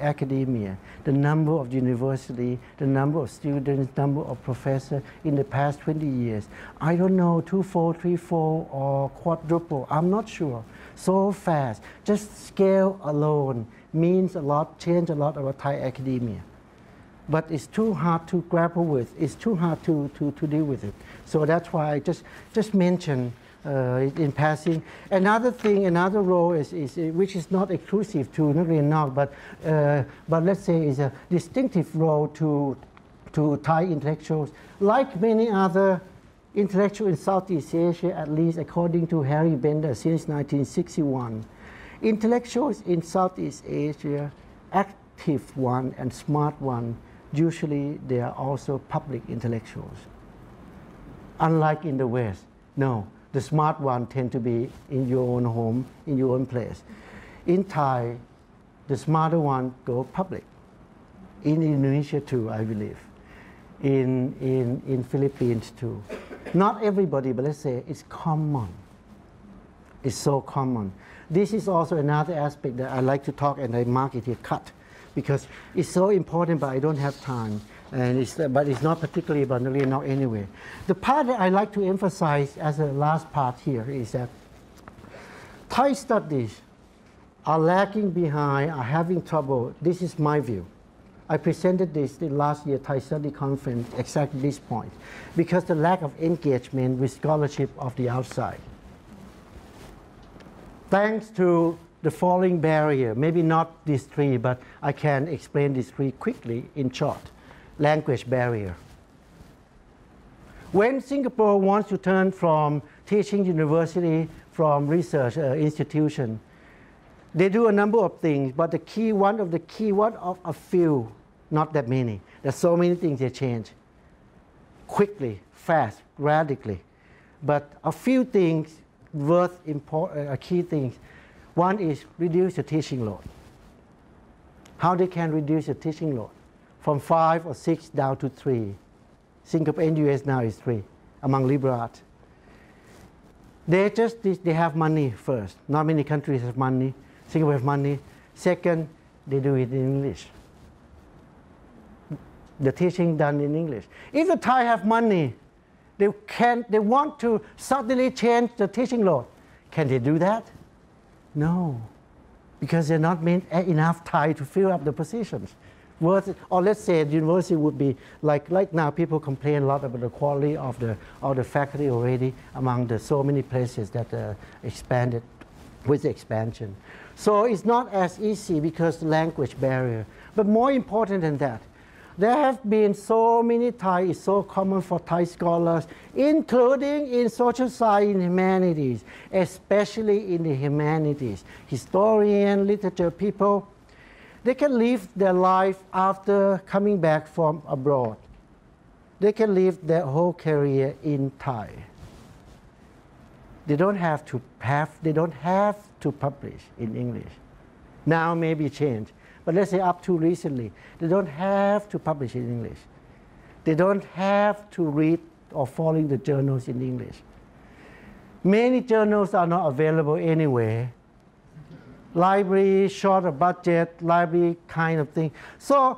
S1: academia, the number of university, the number of students, number of professors in the past 20 years. I don't know, two, four, three, four, or quadruple. I'm not sure. So fast. Just scale alone means a lot, change a lot about Thai academia. But it's too hard to grapple with. It's too hard to, to, to deal with it. So that's why I just, just mentioned uh, in passing. Another thing, another role is, is uh, which is not exclusive to nakrian nok, but uh, but let's say is a distinctive role to to Thai intellectuals, like many other intellectuals in Southeast Asia, at least according to Harry Benda since 1961. Intellectuals in Southeast Asia, active one and smart one, usually they are also public intellectuals. Unlike in the West, no the smart one tend to be in your own home, in your own place. In Thai, the smarter one go public. In Indonesia too, I believe. In, in, in Philippines too. Not everybody, but let's say it's common. It's so common. This is also another aspect that I like to talk and I mark it here, cut, because it's so important, but I don't have time and it's, but it's not particularly about now anyway. The part that I like to emphasize as a last part here is that Thai studies are lagging behind, are having trouble. This is my view. I presented this the last year Thai Study Conference exactly this point because the lack of engagement with scholarship of the outside. Thanks to the falling barrier, maybe not these three, but I can explain these three quickly in short language barrier. When Singapore wants to turn from teaching university from research uh, institution, they do a number of things, but the key, one of the key, one of a few, not that many. There's so many things they change quickly, fast, radically. But a few things worth important, uh, key things. One is reduce the teaching load. How they can reduce the teaching load from five or six down to three. Singapore and US now is three among liberal arts. They just they have money first. Not many countries have money. Singapore have money. Second, they do it in English. The teaching done in English. If the Thai have money, they can they want to suddenly change the teaching law. Can they do that? No, because they're not enough Thai to fill up the positions or let's say the university would be like like now people complain a lot about the quality of the of the faculty already among the so many places that uh, expanded with expansion. So it's not as easy because language barrier. But more important than that, there have been so many Thai, it's so common for Thai scholars, including in social science and humanities, especially in the humanities, historian, literature people, they can live their life after coming back from abroad. They can live their whole career in Thai. They don't have to have, they don't have to publish in English. Now maybe change, but let's say up to recently, they don't have to publish in English. They don't have to read or follow the journals in English. Many journals are not available anyway library, shorter budget, library kind of thing. So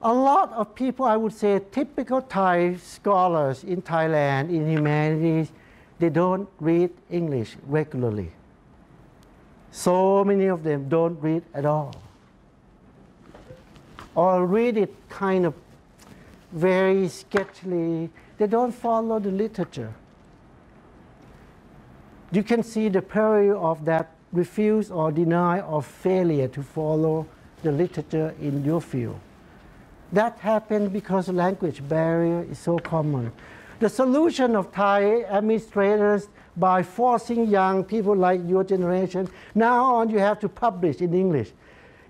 S1: a lot of people, I would say, typical Thai scholars in Thailand, in humanities, they don't read English regularly. So many of them don't read at all. Or read it kind of very sketchily. They don't follow the literature. You can see the peril of that refuse or deny or failure to follow the literature in your field. That happened because language barrier is so common. The solution of Thai administrators by forcing young people like your generation, now on you have to publish in English.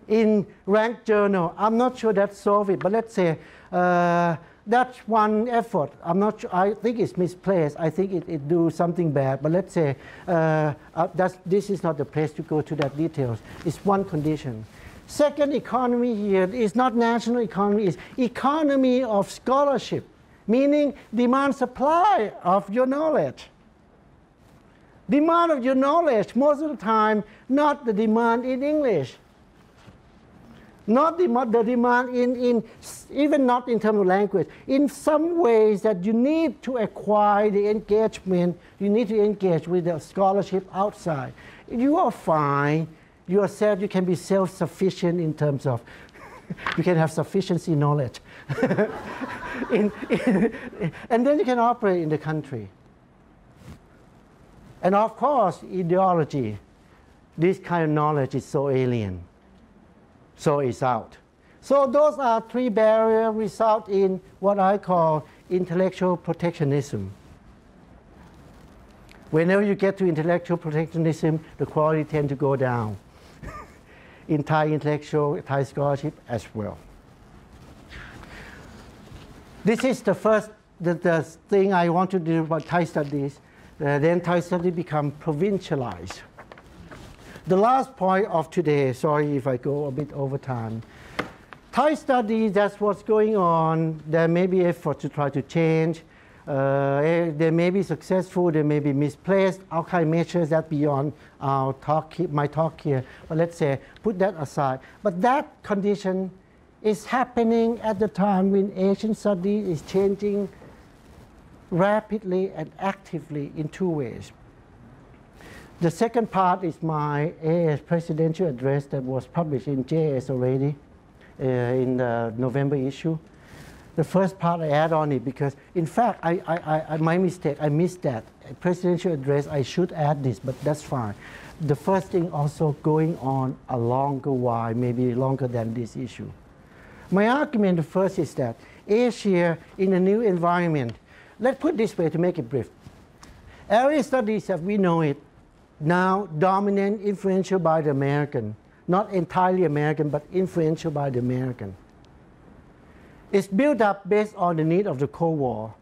S1: In ranked journal, I'm not sure that solve it, but let's say uh, that's one effort. I'm not sure, I think it's misplaced. I think it, it do something bad, but let's say uh, uh, this is not the place to go to that details. It's one condition. Second economy here is not national economy, it's economy of scholarship, meaning demand supply of your knowledge. Demand of your knowledge, most of the time, not the demand in English. Not the, the demand in, in, even not in terms of language. In some ways that you need to acquire the engagement, you need to engage with the scholarship outside. You are fine yourself, you can be self-sufficient in terms of, you can have sufficiency knowledge. in, in, and then you can operate in the country. And of course, ideology, this kind of knowledge is so alien. So it's out. So those are three barriers result in what I call intellectual protectionism. Whenever you get to intellectual protectionism, the quality tend to go down in Thai intellectual, Thai scholarship as well. This is the first the, the thing I want to do about Thai studies. Uh, then Thai studies become provincialized. The last point of today, sorry if I go a bit over time. Thai studies, that's what's going on. There may be effort to try to change. Uh, eh, they may be successful, they may be misplaced. How can I measure that beyond our talk, my talk here? But let's say, put that aside. But that condition is happening at the time when Asian studies is changing rapidly and actively in two ways. The second part is my AAS presidential address that was published in JAS already uh, in the November issue the first part I add on it because, in fact, I, I, I, my mistake, I missed that. Presidential address, I should add this, but that's fine. The first thing also going on a longer while, maybe longer than this issue. My argument first is that Asia in a new environment, let's put this way to make it brief. Area studies, as we know it, now dominant, influential by the American, not entirely American, but influential by the American. It's built up based on the need of the Cold War.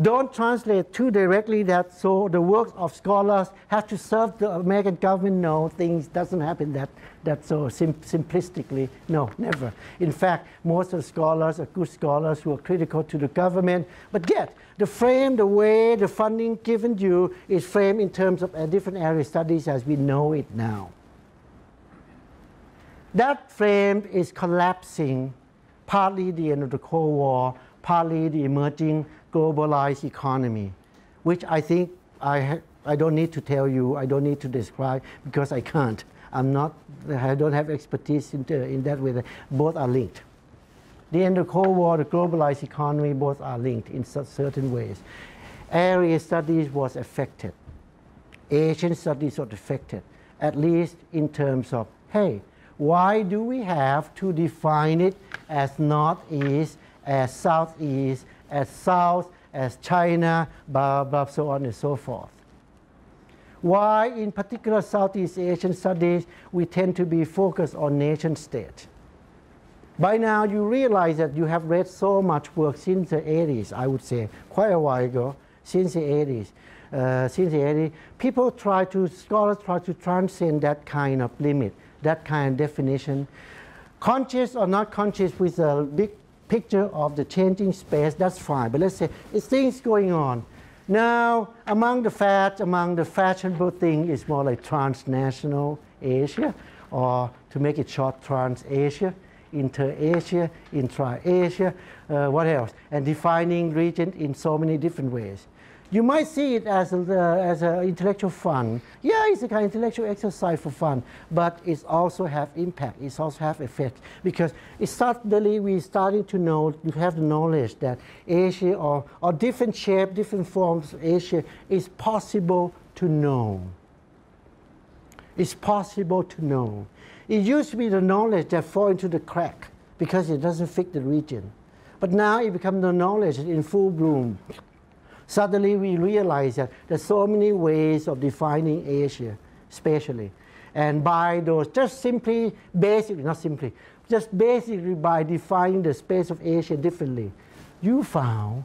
S1: Don't translate too directly that so the works of scholars have to serve the American government. No, things doesn't happen that, that so sim simplistically. No, never. In fact, most of the scholars are good scholars who are critical to the government. But yet, the frame, the way the funding given you is framed in terms of a different area studies as we know it now. That frame is collapsing partly the end of the Cold War, partly the emerging globalized economy, which I think I, I don't need to tell you, I don't need to describe because I can't. I'm not, I don't have expertise in, in that way. Both are linked. The end of Cold War, the globalized economy, both are linked in certain ways. Area studies was affected. Asian studies was affected, at least in terms of, hey, why do we have to define it as Northeast, as Southeast, as South, as China, blah, blah, so on and so forth? Why, in particular Southeast Asian studies, we tend to be focused on nation state? By now, you realize that you have read so much work since the 80s, I would say, quite a while ago, since the 80s. Uh, since the 80s, people try to, scholars try to transcend that kind of limit that kind of definition. Conscious or not conscious with a big picture of the changing space, that's fine. But let's say it's things going on. Now, among the fads, among the fashionable thing is more like transnational Asia, or to make it short, trans-Asia, inter-Asia, intra-Asia, uh, what else? And defining region in so many different ways. You might see it as an uh, as a intellectual fun. Yeah, it's a kind of intellectual exercise for fun, but it also have impact. It also have effect because it suddenly we starting to know, to have the knowledge that Asia or, or different shape, different forms of Asia is possible to know. It's possible to know. It used to be the knowledge that fall into the crack because it doesn't fit the region. But now it becomes the knowledge in full bloom. Suddenly we realize that there's so many ways of defining Asia, spatially. And by those, just simply, basically, not simply, just basically by defining the space of Asia differently, you found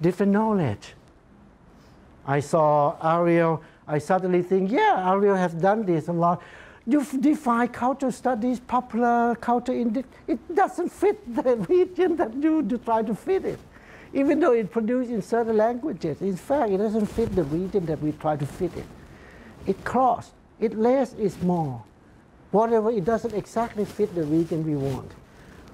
S1: different knowledge. I saw Ariel, I suddenly think, yeah, Ariel has done this a lot. You define culture studies, popular culture, it doesn't fit the region that you try to fit it even though it produced in certain languages. In fact, it doesn't fit the region that we try to fit it. It crossed. It less is more. Whatever, it doesn't exactly fit the region we want.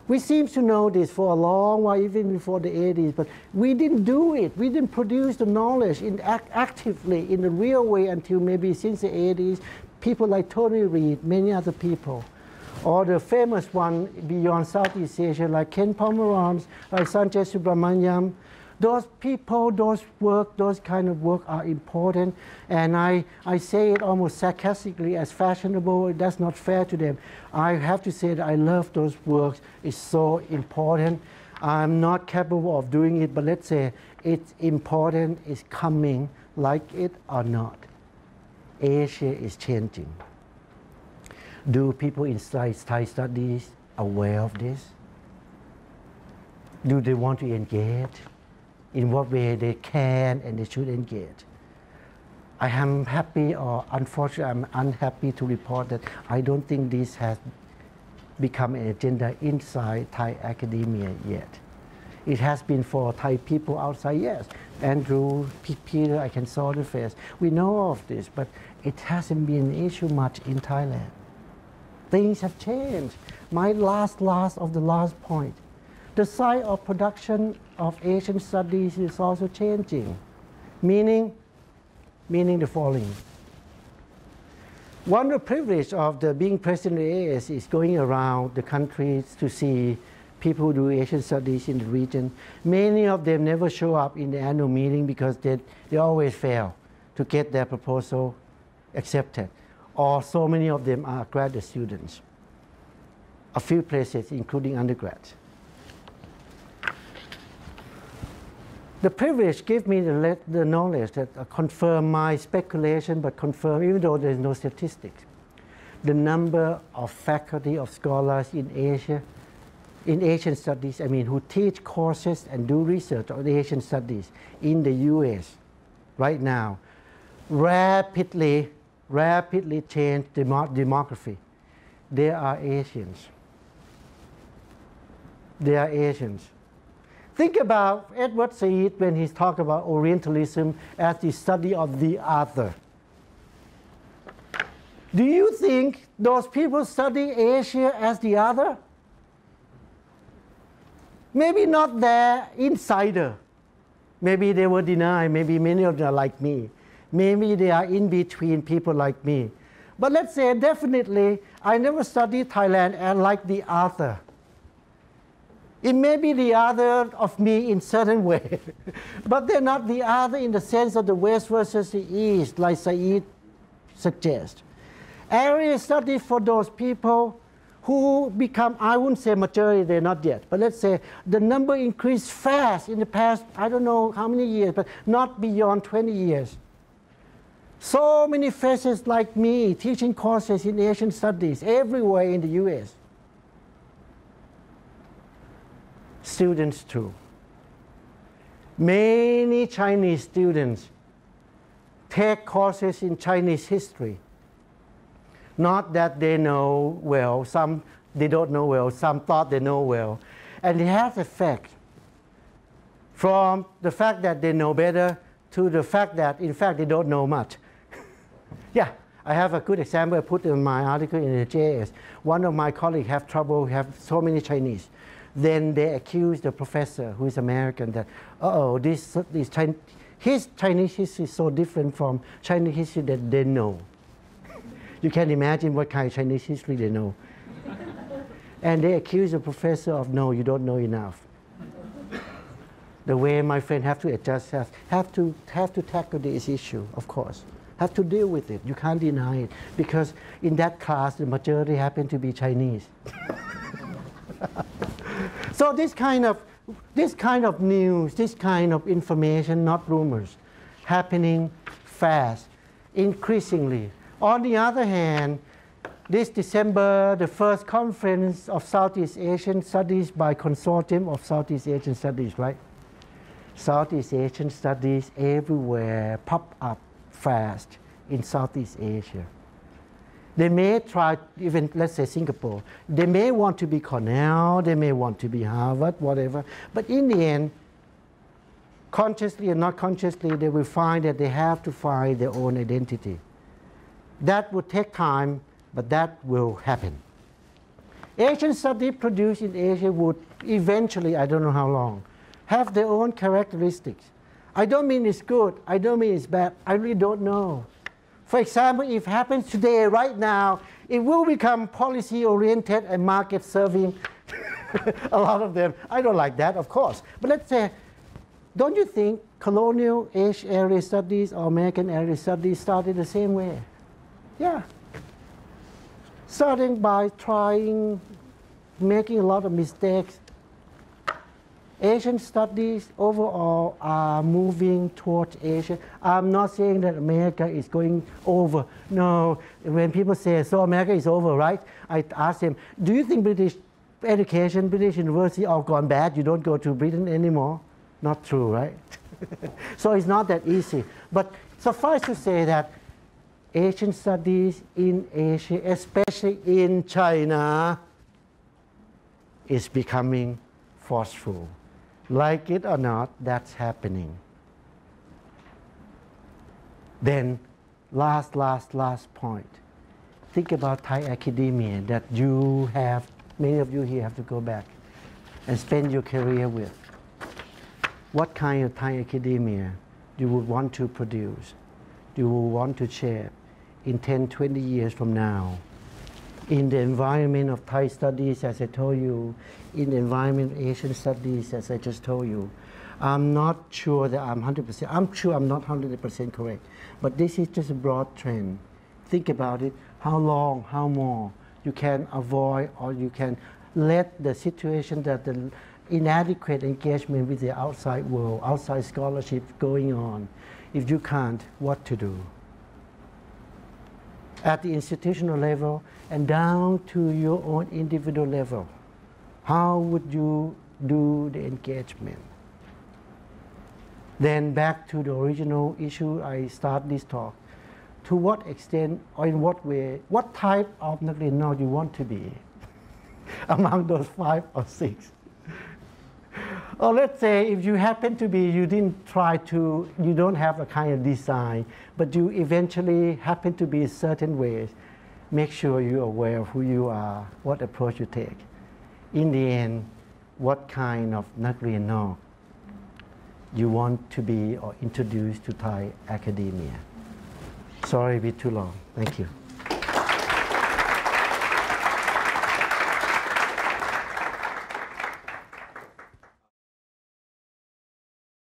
S1: We seem to know this for a long while, even before the 80s, but we didn't do it. We didn't produce the knowledge in act actively in the real way until maybe since the 80s. People like Tony Reid, many other people or the famous one beyond Southeast Asia, like Ken Pomeranz, like Sanjay Subrahmanyam. Those people, those work, those kind of work are important. And I, I say it almost sarcastically as fashionable. That's not fair to them. I have to say that I love those works. It's so important. I'm not capable of doing it, but let's say it's important, it's coming, like it or not. Asia is changing. Do people in Thai studies aware of this? Do they want to engage? In what way they can and they should engage? I am happy or unfortunately I'm unhappy to report that I don't think this has become an agenda inside Thai academia yet. It has been for Thai people outside, yes. Andrew, Peter, I can saw the face. We know of this, but it hasn't been an issue much in Thailand things have changed. My last, last of the last point. The side of production of Asian studies is also changing, meaning, meaning the following. One of the privilege of the being president of the AAS is going around the countries to see people who do Asian studies in the region. Many of them never show up in the annual meeting because they, they always fail to get their proposal accepted or so many of them are graduate students. A few places, including undergrads. The privilege gave me the, the knowledge that uh, confirm my speculation, but confirm, even though there's no statistics, the number of faculty of scholars in Asia, in Asian studies, I mean, who teach courses and do research on Asian studies in the US right now, rapidly rapidly change demography. They are Asians. They are Asians. Think about Edward Said when he's talked about Orientalism as the study of the other. Do you think those people study Asia as the other? Maybe not their insider. Maybe they were denied. Maybe many of them are like me. Maybe they are in between people like me. But let's say definitely I never studied Thailand and like the other. It may be the other of me in certain way, but they're not the other in the sense of the West versus the East, like Said suggests. Area study for those people who become, I wouldn't say majority, they're not yet, but let's say the number increased fast in the past, I don't know how many years, but not beyond 20 years. So many faces like me teaching courses in Asian studies everywhere in the US. Students too. Many Chinese students take courses in Chinese history. Not that they know well, some they don't know well, some thought they know well. And it has effect from the fact that they know better to the fact that in fact they don't know much. Yeah, I have a good example I put in my article in the JAS. One of my colleagues have trouble, have so many Chinese. Then they accuse the professor, who is American, that, oh, this, this Chinese, his Chinese history is so different from Chinese history that they know. You can't imagine what kind of Chinese history they know. and they accuse the professor of, no, you don't know enough. the way my friend have to adjust, have, have, to, have to tackle this issue, of course. Have to deal with it. You can't deny it. Because in that class, the majority happen to be Chinese. so this kind of this kind of news, this kind of information, not rumors, happening fast, increasingly. On the other hand, this December, the first conference of Southeast Asian Studies by Consortium of Southeast Asian Studies, right? Southeast Asian Studies everywhere pop up fast in Southeast Asia. They may try, even let's say Singapore, they may want to be Cornell, they may want to be Harvard, whatever, but in the end, consciously and not consciously, they will find that they have to find their own identity. That would take time, but that will happen. Asian study produced in Asia would eventually, I don't know how long, have their own characteristics. I don't mean it's good, I don't mean it's bad, I really don't know. For example, if happens today, right now, it will become policy oriented and market serving. a lot of them. I don't like that, of course. But let's say, don't you think colonial age area studies or American area studies started the same way? Yeah. Starting by trying, making a lot of mistakes, Asian studies overall are moving towards Asia. I'm not saying that America is going over. No, when people say, so America is over, right? I ask them, do you think British education, British university all gone bad? You don't go to Britain anymore? Not true, right? so it's not that easy. But suffice to say that Asian studies in Asia, especially in China, is becoming forceful. Like it or not, that's happening. Then, last, last, last point. Think about Thai academia that you have, many of you here have to go back and spend your career with. What kind of Thai academia you would want to produce, you would want to share in 10, 20 years from now? In the environment of Thai studies, as I told you, in the environment of Asian studies, as I just told you. I'm not sure that I'm 100%, I'm sure I'm not 100% correct, but this is just a broad trend. Think about it, how long, how more you can avoid or you can let the situation that the inadequate engagement with the outside world, outside scholarship going on. If you can't, what to do? At the institutional level, and down to your own individual level. How would you do the engagement? Then back to the original issue I start this talk. To what extent or in what way, what type of Nakrian you want to be among those five or six? Or let's say if you happen to be, you didn't try to, you don't have a kind of design, but you eventually happen to be certain ways, make sure you're aware of who you are, what approach you take. In the end, what kind of Nakrian Nok you want to be or introduced to Thai academia. Sorry, a bit too long. Thank you.